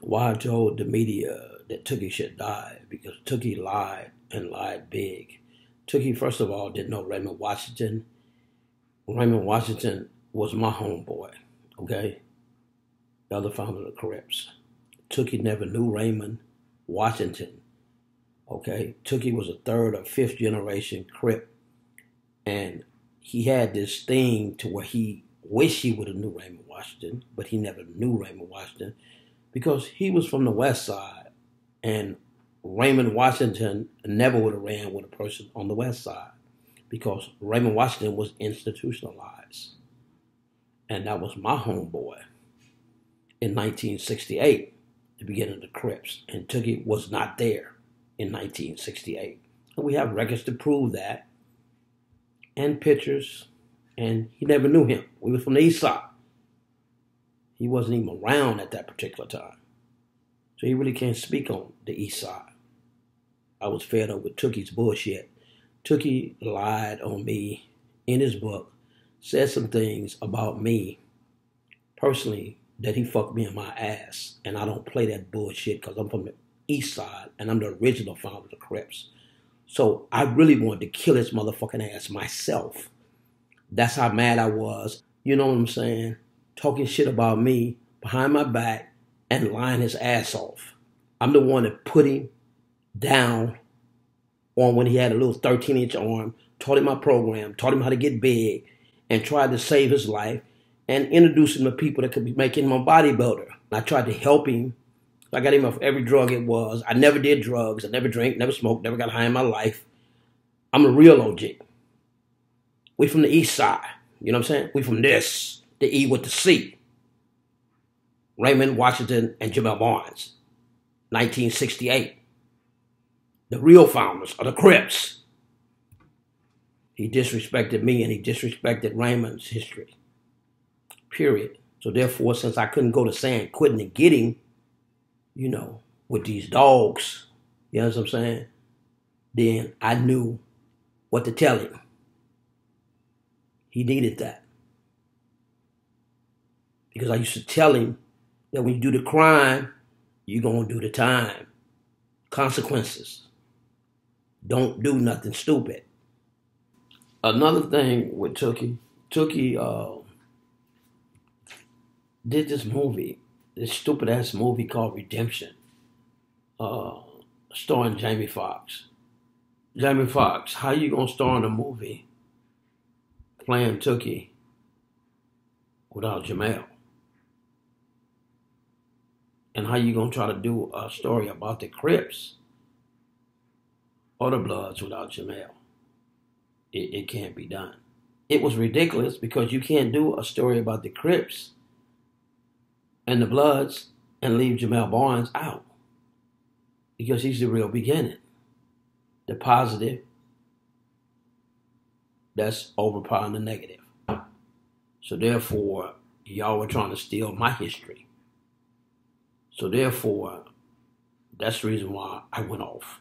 why I told the media that Tookie should die because Tookie lied and lied big. Tookie, first of all, didn't know Raymond Washington. Raymond Washington was my homeboy, okay? The other founder of the Crips. Tookie never knew Raymond Washington, okay? Tookie was a third or fifth generation Crip, and he had this thing to where he wished he would have knew Raymond Washington, but he never knew Raymond Washington because he was from the West Side, and Raymond Washington never would have ran with a person on the West Side because Raymond Washington was institutionalized. And that was my homeboy in 1968, the beginning of the Crips. And Tookie was not there in 1968. And we have records to prove that and pictures. And he never knew him. We were from the East Side. He wasn't even around at that particular time. So he really can't speak on the East Side. I was fed up with Tookie's bullshit. Tookie lied on me in his book, said some things about me personally that he fucked me in my ass. And I don't play that bullshit because I'm from the East Side and I'm the original founder of the Crips. So I really wanted to kill his motherfucking ass myself. That's how mad I was. You know what I'm saying? Talking shit about me behind my back and lying his ass off. I'm the one that put him down on when he had a little 13 inch arm, taught him my program, taught him how to get big, and tried to save his life and introduce him to people that could be making him a bodybuilder. I tried to help him. I got him off every drug it was. I never did drugs. I never drank, never smoked, never got high in my life. I'm a real OG. We from the east side. You know what I'm saying? We from this, the E with the C. Raymond Washington and Jimel Barnes, 1968 the real founders of the Crips. He disrespected me and he disrespected Raymond's history. Period. So therefore, since I couldn't go to San Quentin and get him, you know, with these dogs, you know what I'm saying? Then I knew what to tell him. He needed that. Because I used to tell him that when you do the crime, you're going to do the time. Consequences. Don't do nothing stupid. Another thing with Tookie, Tookie uh, did this movie, this stupid ass movie called Redemption, uh, starring Jamie Foxx. Jamie Foxx, how you gonna star in a movie playing Tookie without Jimel? And how you gonna try to do a story about the Crips or the Bloods without Jimel. It, it can't be done. It was ridiculous because you can't do a story about the Crips and the Bloods and leave Jimel Barnes out because he's the real beginning. The positive that's overpowering the negative. So therefore, y'all were trying to steal my history. So therefore, that's the reason why I went off.